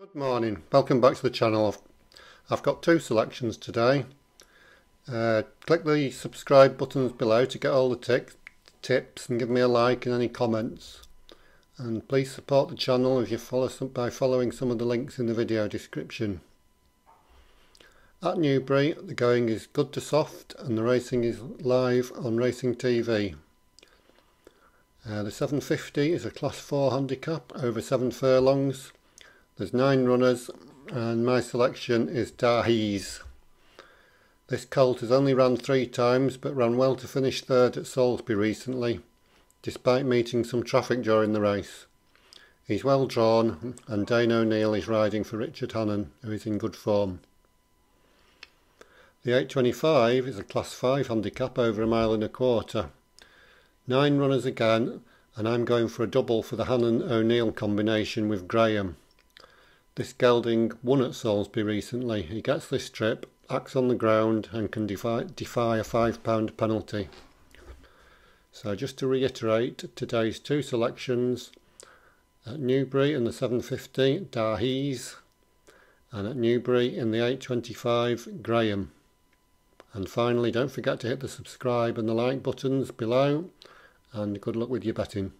Good morning, welcome back to the channel. I've, got two selections today. Uh, click the subscribe buttons below to get all the tips and give me a like and any comments. And please support the channel if you follow some, by following some of the links in the video description. At Newbury, the going is good to soft and the racing is live on Racing TV. Uh, the 750 is a class 4 handicap over 7 furlongs. There's 9 runners and my selection is Dahies. This colt has only run 3 times but ran well to finish third at Salisbury recently despite meeting some traffic during the race. He's well drawn and Dane O'Neill is riding for Richard Hannon who is in good form. The 825 is a class 5 handicap over a mile and a quarter. Nine runners again and I'm going for a double for the Hannon O'Neill combination with Graham. This gelding won at Salisbury recently. He gets this trip, acts on the ground and can defy, defy a £5 penalty. So just to reiterate, today's two selections at Newbury in the 750, Dahies, and at Newbury in the 825, Graham. And finally, don't forget to hit the subscribe and the like buttons below, and good luck with your betting.